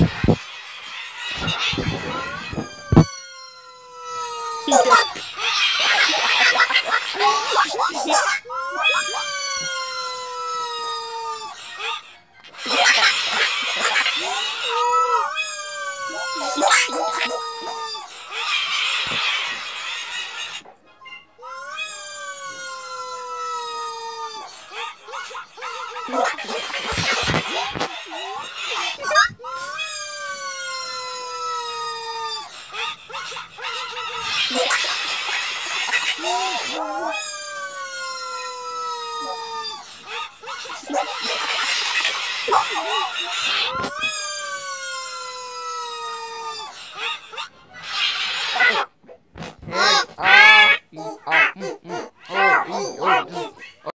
Yeah. Yeah.